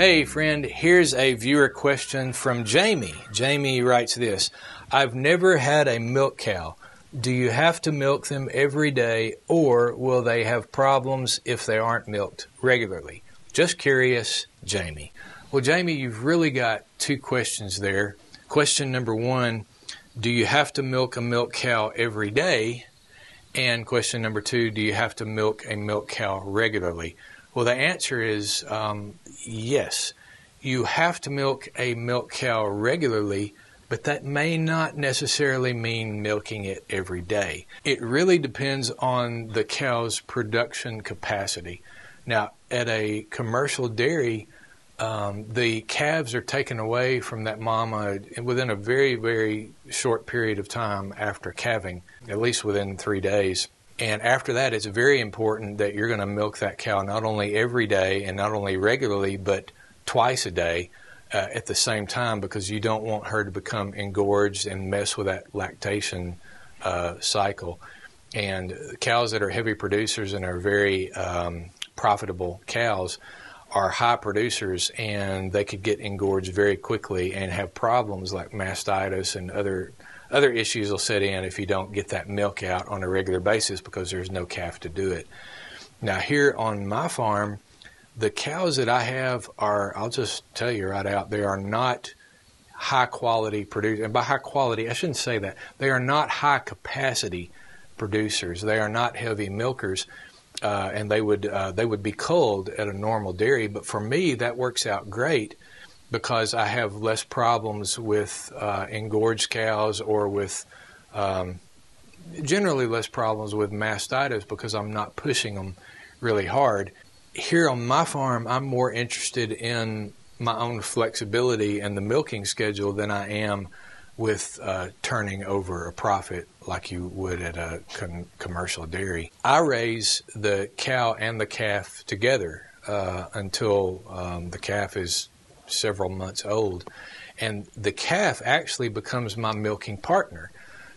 Hey, friend, here's a viewer question from Jamie. Jamie writes this I've never had a milk cow. Do you have to milk them every day, or will they have problems if they aren't milked regularly? Just curious, Jamie. Well, Jamie, you've really got two questions there. Question number one Do you have to milk a milk cow every day? And question number two Do you have to milk a milk cow regularly? Well, the answer is um, yes. You have to milk a milk cow regularly, but that may not necessarily mean milking it every day. It really depends on the cow's production capacity. Now, at a commercial dairy, um, the calves are taken away from that mama within a very, very short period of time after calving, at least within three days. And after that, it's very important that you're going to milk that cow not only every day and not only regularly, but twice a day uh, at the same time because you don't want her to become engorged and mess with that lactation uh, cycle. And cows that are heavy producers and are very um, profitable cows are high producers and they could get engorged very quickly and have problems like mastitis and other other issues will set in if you don't get that milk out on a regular basis because there's no calf to do it. Now, here on my farm, the cows that I have are, I'll just tell you right out, they are not high quality producers. And by high quality, I shouldn't say that. They are not high capacity producers. They are not heavy milkers. Uh, and they would uh, they would be culled at a normal dairy, but for me that works out great because I have less problems with uh, engorged cows or with um, generally less problems with mastitis because I'm not pushing them really hard. Here on my farm, I'm more interested in my own flexibility and the milking schedule than I am with uh, turning over a profit like you would at a com- commercial dairy. I raise the cow and the calf together uh, until um, the calf is several months old. And the calf actually becomes my milking partner.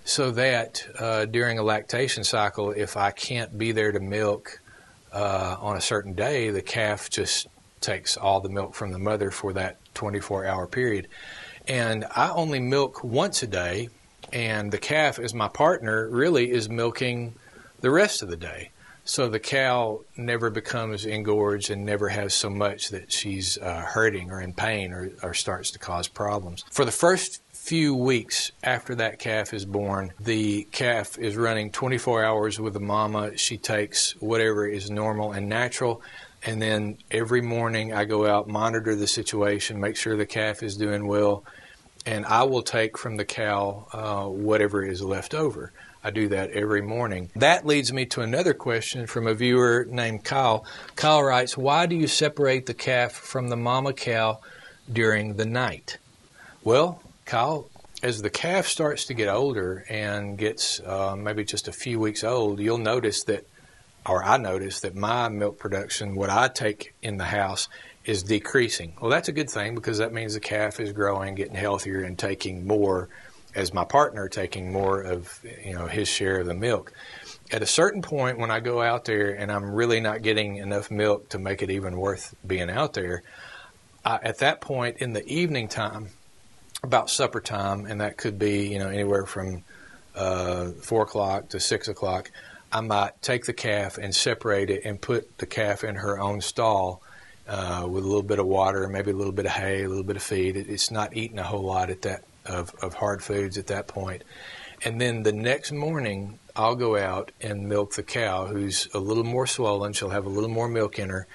So that uh, during a lactation cycle, if I can't be there to milk uh, on a certain day, the calf just takes all the milk from the mother for that 24 hour period. And I only milk once a day, and the calf, as my partner, really is milking the rest of the day. So the cow never becomes engorged and never has so much that she's uh, hurting or in pain or, or starts to cause problems. For the first few weeks after that calf is born, the calf is running 24 hours with the mama. She takes whatever is normal and natural. And then every morning I go out, monitor the situation, make sure the calf is doing well, and I will take from the cow uh, whatever is left over. I do that every morning. That leads me to another question from a viewer named Kyle. Kyle writes, Why do you separate the calf from the mama cow during the night? Well, Kyle, as the calf starts to get older and gets uh, maybe just a few weeks old, you'll notice that, or I notice that my milk production, what I take in the house, is decreasing. Well, that's a good thing because that means the calf is growing, getting healthier, and taking more as my partner taking more of you know his share of the milk. At a certain point, when I go out there and I'm really not getting enough milk to make it even worth being out there, I, at that point in the evening time, about supper time, and that could be you know anywhere from uh, four o'clock to six o'clock, I might take the calf and separate it and put the calf in her own stall. Uh, with a little bit of water, maybe a little bit of hay, a little bit of feed. It, it's not eating a whole lot at that of, of hard foods at that point. And then the next morning, I'll go out and milk the cow who's a little more swollen. She'll have a little more milk in her.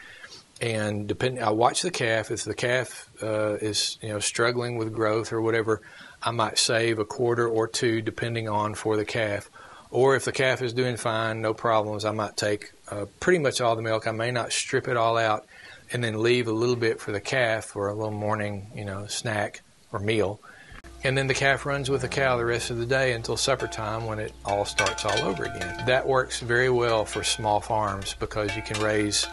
And depending, I'll watch the calf. If the calf uh, is you know struggling with growth or whatever, I might save a quarter or two depending on for the calf. Or if the calf is doing fine, no problems, I might take uh, pretty much all the milk. I may not strip it all out and then leave a little bit for the calf for a little morning, you know, snack or meal. And then the calf runs with the cow the rest of the day until supper time when it all starts all over again. That works very well for small farms because you can raise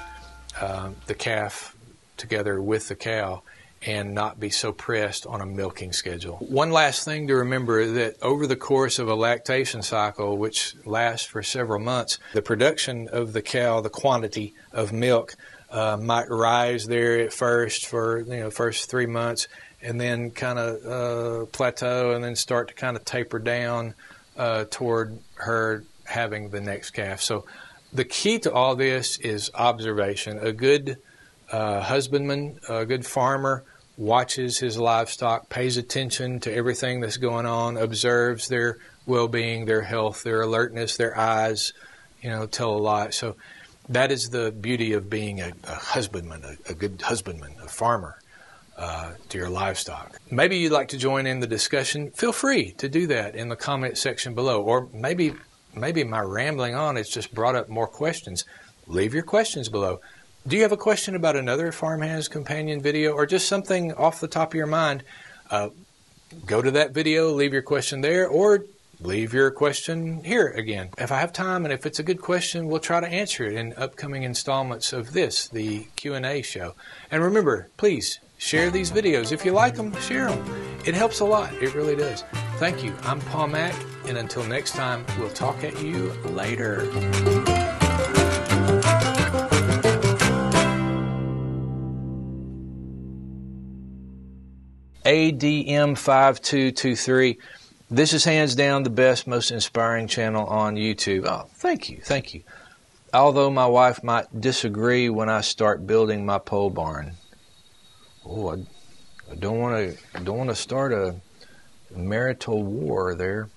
uh, the calf together with the cow and not be so pressed on a milking schedule. One last thing to remember that over the course of a lactation cycle, which lasts for several months, the production of the cow, the quantity of milk, uh, might rise there at first for you know first three months, and then kind of uh, plateau, and then start to kind of taper down uh, toward her having the next calf. So the key to all this is observation. A good uh, husbandman, a good farmer watches his livestock, pays attention to everything that's going on, observes their well-being, their health, their alertness, their eyes, you know, tell a lot. So that is the beauty of being a, a husbandman, a, a, good husbandman, a farmer uh, to your livestock. Maybe you'd like to join in the discussion. Feel free to do that in the comment section below, or maybe maybe my rambling on has just brought up more questions. Leave your questions below. Do you have a question about another Farm Hand's Companion video, or just something off the top of your mind? Uh, go to that video, leave your question there, or leave your question here again. If I have time and if it's a good question, we'll try to answer it in upcoming installments of this, the Q&A show. And remember, please share these videos. If you like them, share them. It helps a lot. It really does. Thank you. I'm Pa Mac, and until next time, we'll talk at you later. ADM5223 this is hands down the best, most inspiring channel on YouTube. Oh, thank you, thank you. Although my wife might disagree when I start building my pole barn. Oh, I, I don't want to don't want to start a marital war there.